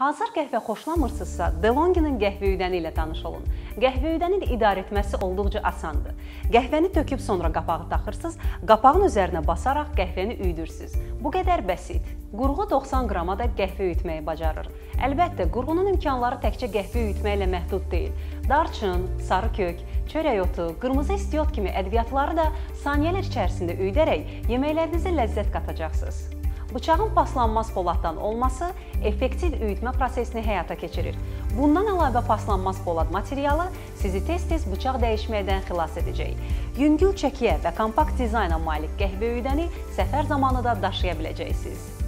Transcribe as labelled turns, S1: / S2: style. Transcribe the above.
S1: Hazır qəhvə xoşlamırsınızsa, DeLonghi-nin qəhvə üydəni ilə tanış olun. Qəhvə üydənin idarə etməsi olduqca asandır. Qəhvəni töküb sonra qapağı taxırsınız, qapağın üzərinə basaraq qəhvəni üyüdürsüz. Bu qədər bəsit. Qurğu 90 qrama da qəhvə üyütməyi bacarır. Əlbəttə, qurğunun imkanları təkcə qəhvə üyütməklə məhdud deyil. Darçın, sarı kök, çörək otu, qırmızı istiot kimi ədviyyatları da saniyələr içərisində üyüdərək yeməklərinizə ləzzət qatacaqsınız. Bıçağın paslanmaz poladdan olması effektiv üyütmə prosesini həyata keçirir. Bundan əlavə paslanmaz polad materialı sizi tez-tez bıçaq dəyişməkdən xilas edəcək. Yüngül çəkiyə və kompakt dizayna malik qəhvə üydəni səfər zamanı da daşıya biləcəksiniz.